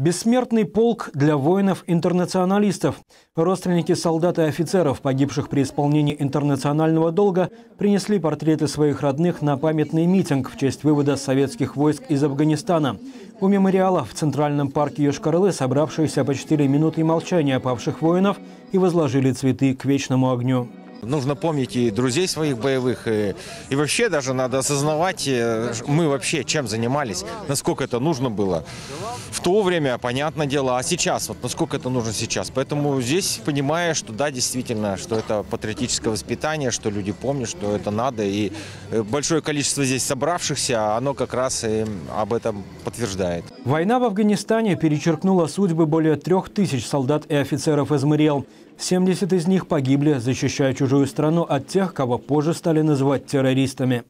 Бессмертный полк для воинов-интернационалистов. Родственники солдат и офицеров, погибших при исполнении интернационального долга, принесли портреты своих родных на памятный митинг в честь вывода советских войск из Афганистана. У мемориала в Центральном парке Йошкар-Олы собравшиеся почтили минуты молчания павших воинов и возложили цветы к вечному огню. Нужно помнить и друзей своих боевых, и, и вообще даже надо осознавать, э, мы вообще чем занимались, насколько это нужно было. В то время, понятное дело, а сейчас, вот насколько это нужно сейчас. Поэтому здесь понимая, что да, действительно, что это патриотическое воспитание, что люди помнят, что это надо, и э, большое количество здесь собравшихся, оно как раз и об этом подтверждает. Война в Афганистане перечеркнула судьбы более трех тысяч солдат и офицеров из МРИЭЛ. 70 из них погибли, защищая чужую страну от тех, кого позже стали называть террористами.